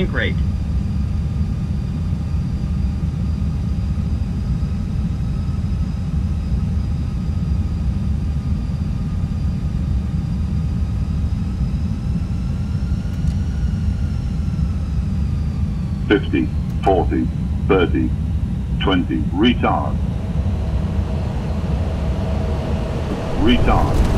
Sink rate. Fifty, forty, thirty, twenty. Retard. Retard.